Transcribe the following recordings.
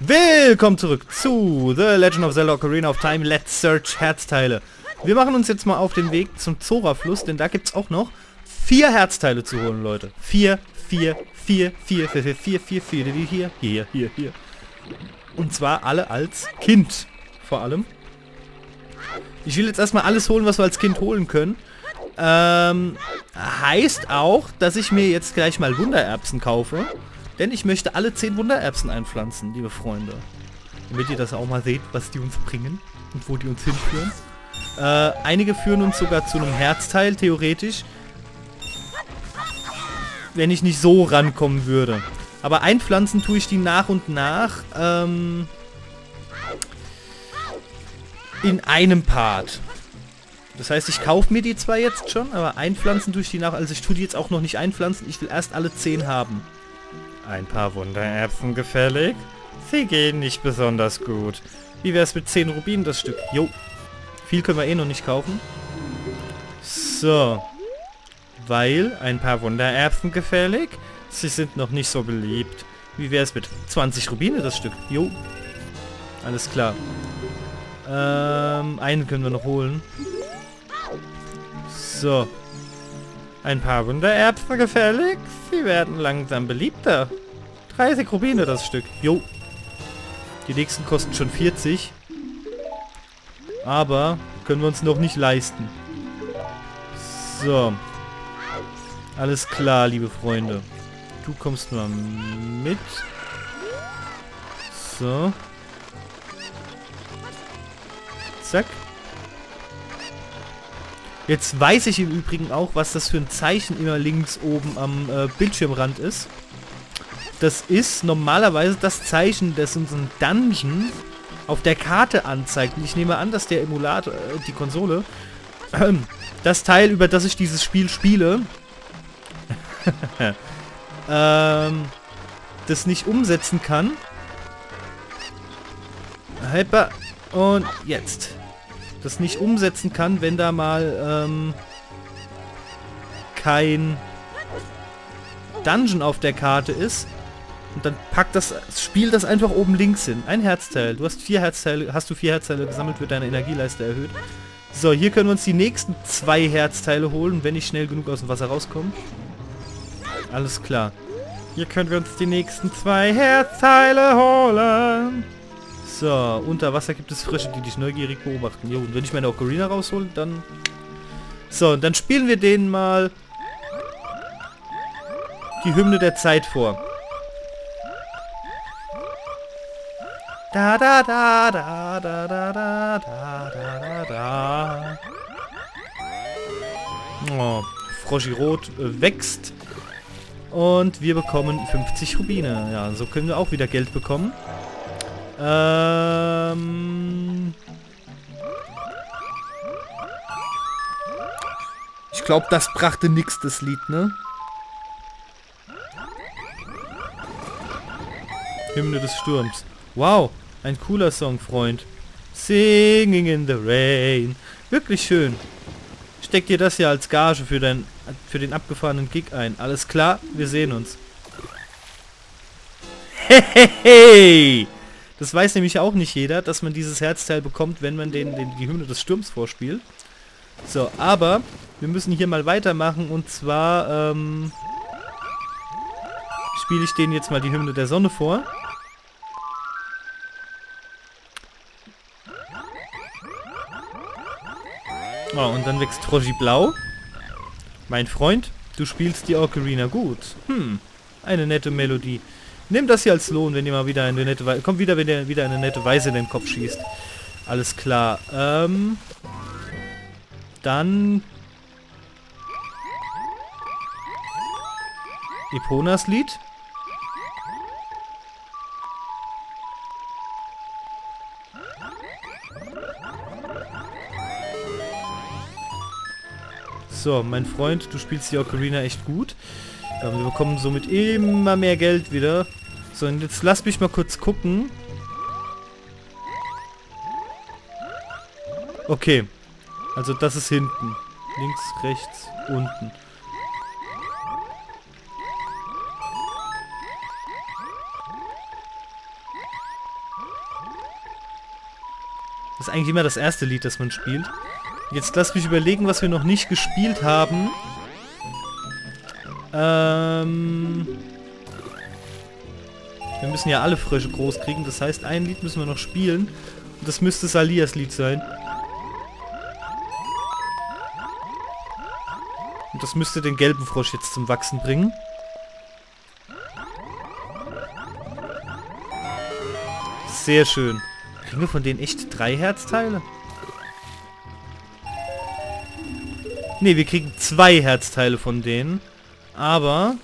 Willkommen zurück zu The Legend of Zelda Ocarina of Time Let's Search Herzteile. Wir machen uns jetzt mal auf den Weg zum Zora-Fluss, denn da gibt es auch noch vier Herzteile zu holen, Leute. Vier, vier, vier, vier, vier, vier, vier, vier, vier, vier, hier, hier, hier, hier. Und zwar alle als Kind, vor allem. Ich will jetzt erstmal alles holen, was wir als Kind holen können. Ähm, heißt auch, dass ich mir jetzt gleich mal Wundererbsen kaufe. Denn ich möchte alle 10 Wundererbsen einpflanzen, liebe Freunde. Damit ihr das auch mal seht, was die uns bringen und wo die uns hinführen. Äh, einige führen uns sogar zu einem Herzteil, theoretisch. Wenn ich nicht so rankommen würde. Aber einpflanzen tue ich die nach und nach. Ähm, in einem Part. Das heißt, ich kaufe mir die zwar jetzt schon, aber einpflanzen tue ich die nach. Also ich tue die jetzt auch noch nicht einpflanzen. Ich will erst alle 10 haben. Ein paar Wundererbsen gefällig? Sie gehen nicht besonders gut. Wie wäre es mit 10 Rubinen das Stück? Jo. Viel können wir eh noch nicht kaufen. So. Weil ein paar Wundererbsen gefällig? Sie sind noch nicht so beliebt. Wie wäre es mit 20 Rubine das Stück? Jo. Alles klar. Ähm, einen können wir noch holen. So. Ein paar Wundererbsen gefällig? Sie werden langsam beliebter. 30 Rubine das Stück. Jo. Die nächsten kosten schon 40. Aber können wir uns noch nicht leisten. So. Alles klar, liebe Freunde. Du kommst mal mit. So. Zack. Jetzt weiß ich im Übrigen auch, was das für ein Zeichen immer links oben am äh, Bildschirmrand ist. Das ist normalerweise das Zeichen, das unseren Dungeon auf der Karte anzeigt. Und ich nehme an, dass der Emulator, äh, die Konsole, äh, das Teil, über das ich dieses Spiel spiele, ähm, das nicht umsetzen kann. Hyper. Und jetzt das nicht umsetzen kann, wenn da mal ähm, kein Dungeon auf der Karte ist. Und dann packt das Spiel das einfach oben links hin. Ein Herzteil. Du hast vier Herzteile, hast du vier Herzteile gesammelt, wird deine Energieleiste erhöht. So, hier können wir uns die nächsten zwei Herzteile holen, wenn ich schnell genug aus dem Wasser rauskomme. Alles klar. Hier können wir uns die nächsten zwei Herzteile holen. So, unter Wasser gibt es Frische, die dich neugierig beobachten. Jo, und wenn ich meine Ocarina raushole, dann... So, dann spielen wir denen mal die Hymne der Zeit vor. Da da da da da da da da da da Oh, Froschi Rot äh, wächst. Und wir bekommen 50 Rubine. Ja, so können wir auch wieder Geld bekommen. Ähm... Ich glaube, das brachte nix, das Lied, ne? Hymne des Sturms. Wow, ein cooler Song, Freund. Singing in the Rain. Wirklich schön. Steck dir das hier als Gage für, dein, für den abgefahrenen Gig ein. Alles klar? Wir sehen uns. Hehehe! Das weiß nämlich auch nicht jeder, dass man dieses Herzteil bekommt, wenn man den, den, die Hymne des Sturms vorspielt. So, aber wir müssen hier mal weitermachen und zwar ähm, spiele ich denen jetzt mal die Hymne der Sonne vor. Oh, und dann wächst Troji blau. Mein Freund, du spielst die Ocarina gut. Hm, eine nette Melodie. Nimm das hier als Lohn, wenn ihr mal wieder eine nette Weise... Kommt wieder, wenn ihr wieder eine nette Weise in den Kopf schießt. Alles klar. Ähm... Dann... Eponas Lied. So, mein Freund, du spielst die Ocarina echt gut. Ja, wir bekommen somit immer mehr Geld wieder. So, und jetzt lass mich mal kurz gucken. Okay. Also das ist hinten. Links, rechts, unten. Das ist eigentlich immer das erste Lied, das man spielt. Jetzt lass mich überlegen, was wir noch nicht gespielt haben. Ähm... Wir müssen ja alle Frösche groß kriegen. Das heißt, ein Lied müssen wir noch spielen. Und das müsste Salias Lied sein. Und das müsste den gelben Frosch jetzt zum Wachsen bringen. Sehr schön. Kriegen wir von denen echt drei Herzteile? Ne, wir kriegen zwei Herzteile von denen. Aber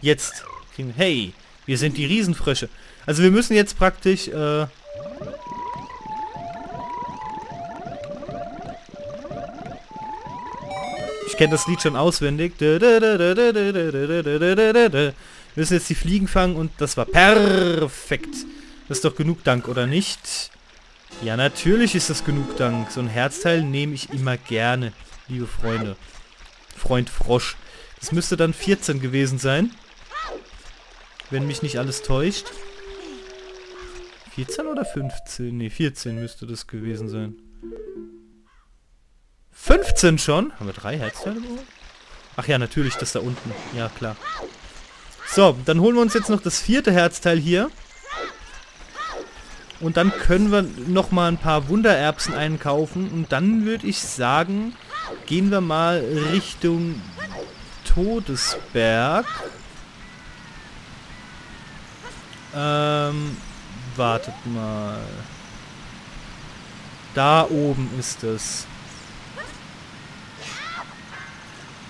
jetzt kriegen... Hey, wir sind die Riesenfrösche. Also wir müssen jetzt praktisch... Äh, ich kenne das Lied schon auswendig. Wir müssen jetzt die Fliegen fangen und das war perfekt. Das ist doch genug Dank, oder nicht? Ja, natürlich ist das genug Dank. So ein Herzteil nehme ich immer gerne, liebe Freunde. Freund Frosch. Das müsste dann 14 gewesen sein. Wenn mich nicht alles täuscht. 14 oder 15? Ne, 14 müsste das gewesen sein. 15 schon? Haben wir drei Herzteile Ach ja, natürlich, das da unten. Ja, klar. So, dann holen wir uns jetzt noch das vierte Herzteil hier. Und dann können wir nochmal ein paar Wundererbsen einkaufen. Und dann würde ich sagen, gehen wir mal Richtung Todesberg. Ähm, wartet mal. Da oben ist es.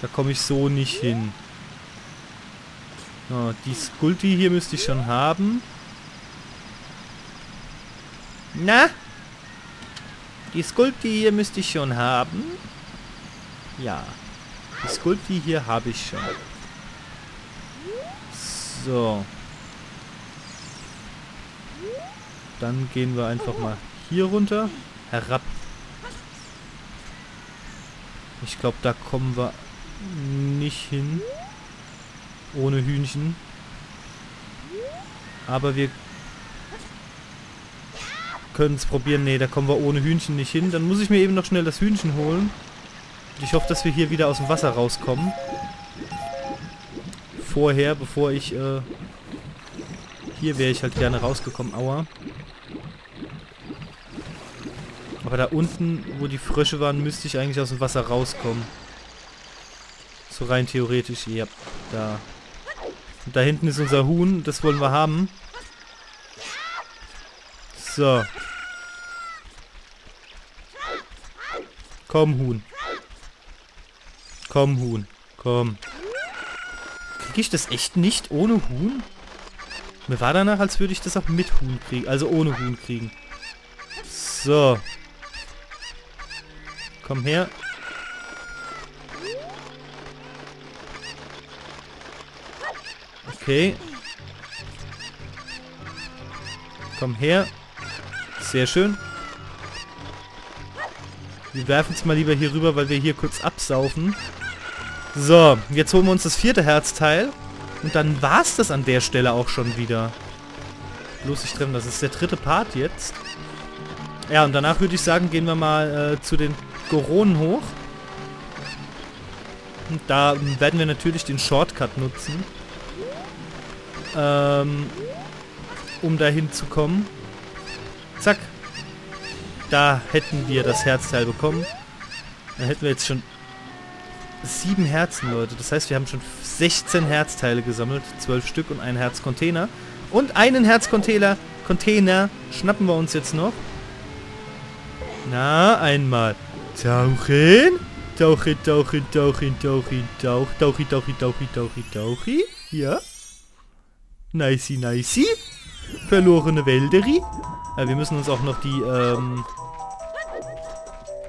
Da komme ich so nicht hin. Oh, die Skulti hier müsste ich schon haben. Na? Die Skulpti hier müsste ich schon haben. Ja. Die Skulpti hier habe ich schon. So. Dann gehen wir einfach mal hier runter. Herab. Ich glaube, da kommen wir nicht hin. Ohne Hühnchen. Aber wir können es probieren. Ne, da kommen wir ohne Hühnchen nicht hin. Dann muss ich mir eben noch schnell das Hühnchen holen. Und ich hoffe, dass wir hier wieder aus dem Wasser rauskommen. Vorher, bevor ich... Äh hier wäre ich halt gerne rausgekommen. Aua. Aber da unten, wo die Frösche waren, müsste ich eigentlich aus dem Wasser rauskommen. So rein theoretisch. Ja, da. Und da hinten ist unser Huhn. Das wollen wir haben. So. Komm, Huhn. Komm, Huhn. Komm. Kriege ich das echt nicht ohne Huhn? Mir war danach, als würde ich das auch mit Huhn kriegen. Also ohne Huhn kriegen. So. Komm her. Okay. Komm her. Sehr schön. Wir werfen es mal lieber hier rüber, weil wir hier kurz absaufen. So, jetzt holen wir uns das vierte Herzteil. Und dann war es das an der Stelle auch schon wieder. Bloß ich drin, das ist der dritte Part jetzt. Ja, und danach würde ich sagen, gehen wir mal äh, zu den Goronen hoch. Und da werden wir natürlich den Shortcut nutzen. Ähm, um dahin zu kommen. Zack. Da hätten wir das Herzteil bekommen. Dann hätten wir jetzt schon sieben Herzen, Leute. Das heißt, wir haben schon 16 Herzteile gesammelt. 12 Stück und ein Herzcontainer. Und einen Herzcontainer Container schnappen wir uns jetzt noch. Na, einmal. Tauchen. Tauchen, tauchen, tauchen, tauchen, tauch. Tauchi, tauchi, tauchi, tauchi, tauchi. Ja. Nicey, nicey. Verlorene Wälderie. Ja, wir müssen uns auch noch die, ähm,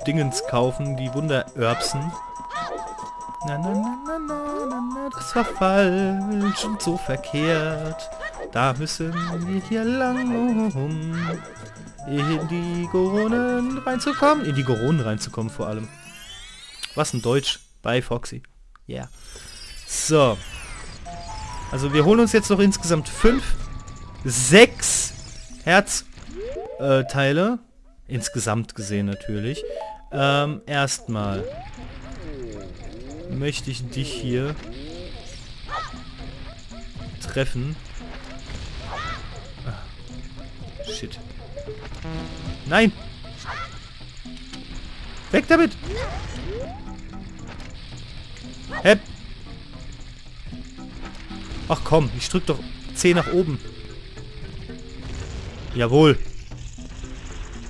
Dingens kaufen, die Wundererbsen. Na, na, na, na, na, na, na, das war falsch und so verkehrt. Da müssen wir hier lang, um in die Goronen reinzukommen. In die Goronen reinzukommen vor allem. Was ein Deutsch bei Foxy. Yeah. So. Also wir holen uns jetzt noch insgesamt fünf, sechs Herzteile. Äh, Insgesamt gesehen natürlich. Ähm, erstmal möchte ich dich hier treffen. Ah, shit. Nein! Weg damit! Hep! Ach komm, ich drück doch C nach oben. Jawohl.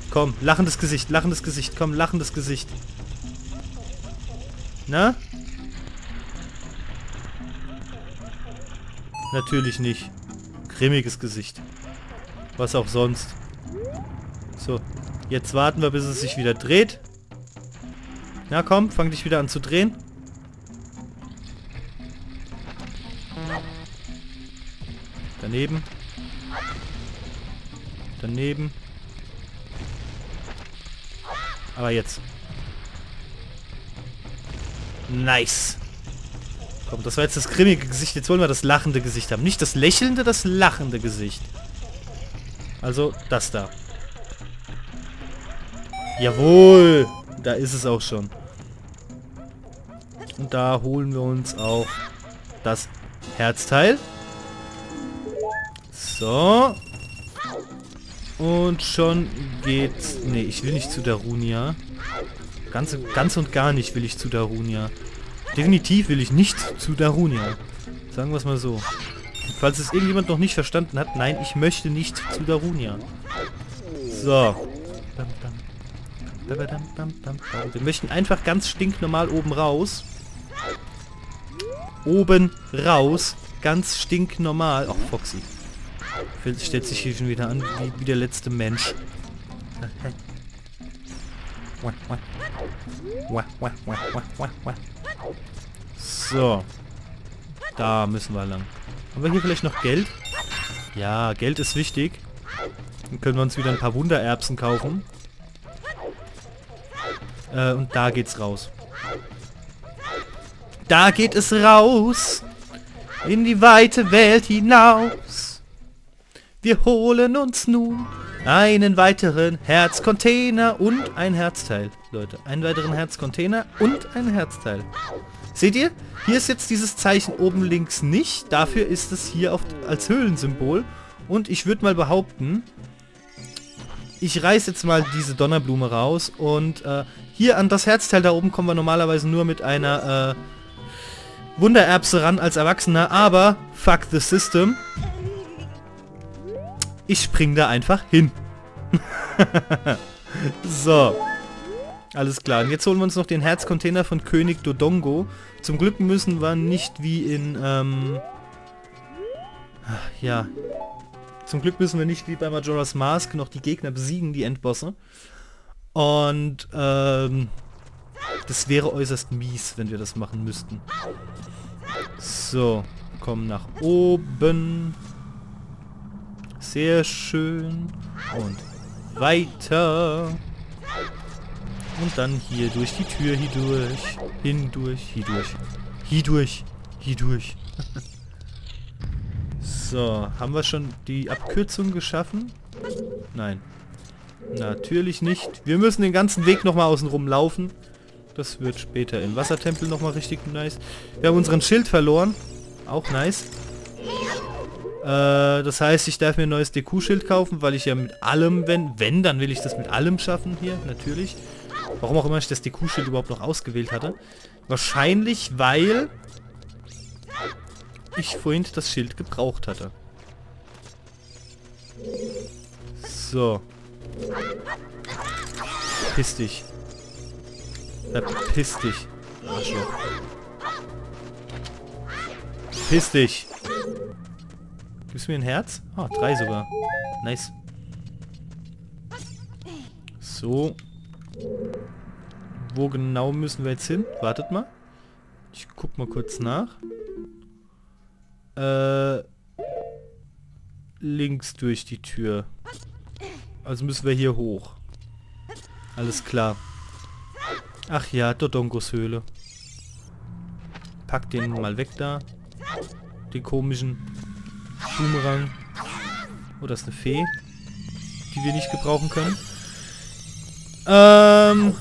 Komm, lachendes Gesicht, lachendes Gesicht, komm, lachendes Gesicht. Na? Natürlich nicht. Grimmiges Gesicht. Was auch sonst. So, jetzt warten wir, bis es sich wieder dreht. Na komm, fang dich wieder an zu drehen. Daneben. Daneben. Aber jetzt. Nice. Komm, das war jetzt das grimmige Gesicht. Jetzt wollen wir das lachende Gesicht haben. Nicht das lächelnde, das lachende Gesicht. Also, das da. Jawohl! Da ist es auch schon. Und da holen wir uns auch das Herzteil. So. Und schon geht's... Nee, ich will nicht zu Darunia. Ganz, ganz und gar nicht will ich zu Darunia. Definitiv will ich nicht zu Darunia. Sagen wir es mal so. Falls es irgendjemand noch nicht verstanden hat, nein, ich möchte nicht zu Darunia. So. Wir möchten einfach ganz stinknormal oben raus. Oben raus. Ganz stinknormal. Ach, Foxy. Stellt sich hier schon wieder an wie, wie der letzte Mensch. So. Da müssen wir lang. Haben wir hier vielleicht noch Geld? Ja, Geld ist wichtig. Dann können wir uns wieder ein paar Wundererbsen kaufen. Äh, und da geht's raus. Da geht es raus. In die weite Welt hinaus. Wir holen uns nun einen weiteren Herzcontainer und ein Herzteil. Leute, einen weiteren Herzcontainer und ein Herzteil. Seht ihr? Hier ist jetzt dieses Zeichen oben links nicht. Dafür ist es hier auf, als Höhlensymbol. Und ich würde mal behaupten, ich reiße jetzt mal diese Donnerblume raus und äh, hier an das Herzteil da oben kommen wir normalerweise nur mit einer äh, Wundererbse ran als Erwachsener, aber fuck the system. Ich spring da einfach hin. so. Alles klar. Und jetzt holen wir uns noch den Herzcontainer von König Dodongo. Zum Glück müssen wir nicht wie in, ähm... Ja. Zum Glück müssen wir nicht wie bei Majora's Mask noch die Gegner besiegen, die Endbosse. Und, ähm... Das wäre äußerst mies, wenn wir das machen müssten. So. Kommen nach oben. Sehr schön. Und weiter. Und dann hier durch die Tür hindurch. Hindurch, hindurch. Hindurch, hindurch. so, haben wir schon die Abkürzung geschaffen? Nein. Natürlich nicht. Wir müssen den ganzen Weg nochmal außen laufen. Das wird später im Wassertempel nochmal richtig nice. Wir haben unseren Schild verloren. Auch nice. Äh, das heißt, ich darf mir ein neues DQ-Schild kaufen, weil ich ja mit allem, wenn, wenn, dann will ich das mit allem schaffen hier, natürlich. Warum auch immer ich das DQ-Schild überhaupt noch ausgewählt hatte. Wahrscheinlich, weil ich vorhin das Schild gebraucht hatte. So. Piss dich. Verpiss dich. Arschloch. Piss dich. Gibst du mir ein Herz? Ah, drei sogar. Nice. So. Wo genau müssen wir jetzt hin? Wartet mal. Ich guck mal kurz nach. Äh, links durch die Tür. Also müssen wir hier hoch. Alles klar. Ach ja, Dodongos Höhle. Pack den mal weg da. Den komischen Boomerang. Oh, das ist eine Fee, die wir nicht gebrauchen können. Ähm,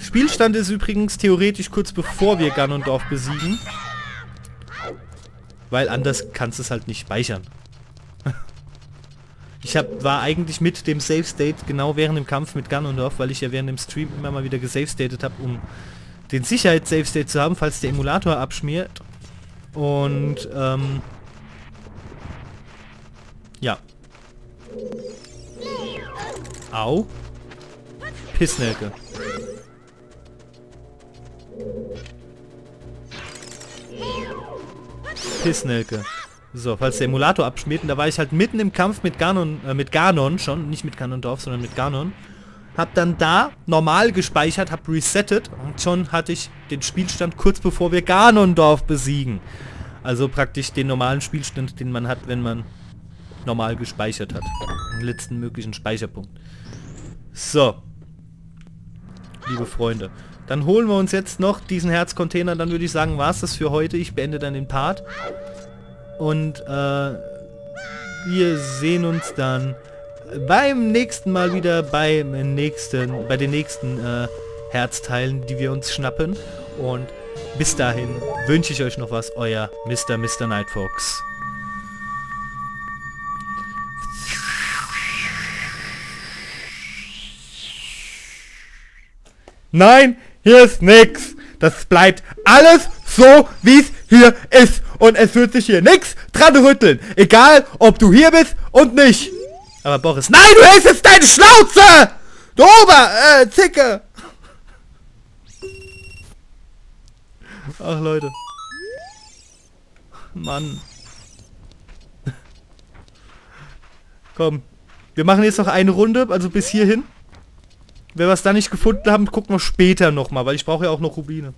Spielstand ist übrigens theoretisch kurz bevor wir Ganondorf besiegen. Weil anders kannst du es halt nicht speichern. ich hab, war eigentlich mit dem Save State genau während dem Kampf mit Ganondorf, weil ich ja während dem Stream immer mal wieder gesave stated habe, um den Sicherheits-Save State zu haben, falls der Emulator abschmiert. Und, ähm... Ja. Au. Pissnelke. Pissnelke. So, falls der Emulator abschmiert, und da war ich halt mitten im Kampf mit Ganon, äh, mit Ganon schon, nicht mit Ganondorf, sondern mit Ganon. Hab dann da normal gespeichert, hab resettet und schon hatte ich den Spielstand kurz bevor wir Ganondorf besiegen. Also praktisch den normalen Spielstand, den man hat, wenn man normal gespeichert hat. Den letzten möglichen Speicherpunkt. So. Liebe Freunde. Dann holen wir uns jetzt noch diesen Herzcontainer. Dann würde ich sagen, war es das für heute. Ich beende dann den Part. Und äh, wir sehen uns dann beim nächsten Mal wieder beim nächsten, bei den nächsten äh, Herzteilen, die wir uns schnappen. Und bis dahin wünsche ich euch noch was. Euer Mr. Mr. Nightfox. Nein, hier ist nix. Das bleibt alles so, wie es hier ist. Und es wird sich hier nichts dran rütteln. Egal, ob du hier bist und nicht. Aber Boris, nein, du hältst jetzt deine Schnauze! Du Ober, äh, Zicke! Ach, Leute. Mann. Komm. Wir machen jetzt noch eine Runde, also bis hierhin. Wenn wir es da nicht gefunden haben, gucken wir später nochmal, weil ich brauche ja auch noch Rubine.